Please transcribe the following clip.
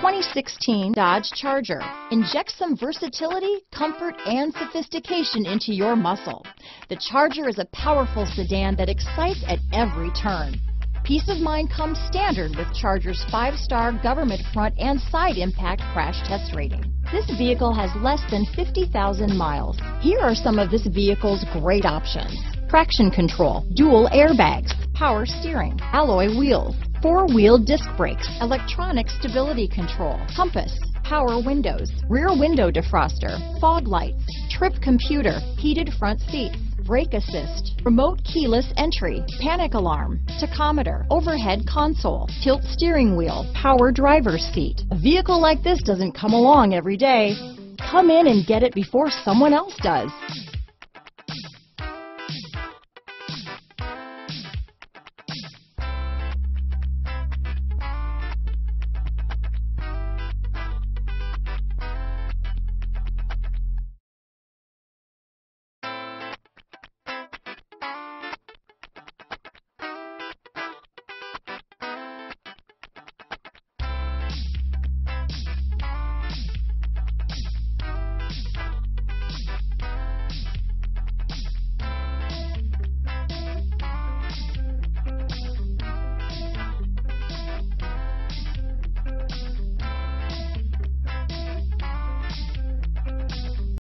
2016 Dodge Charger. Inject some versatility, comfort, and sophistication into your muscle. The Charger is a powerful sedan that excites at every turn. Peace of mind comes standard with Charger's five-star government front and side impact crash test rating. This vehicle has less than 50,000 miles. Here are some of this vehicle's great options. Traction control, dual airbags, power steering, alloy wheels, four-wheel disc brakes, electronic stability control, compass, power windows, rear window defroster, fog lights, trip computer, heated front seats, brake assist, remote keyless entry, panic alarm, tachometer, overhead console, tilt steering wheel, power driver's seat. A vehicle like this doesn't come along every day. Come in and get it before someone else does.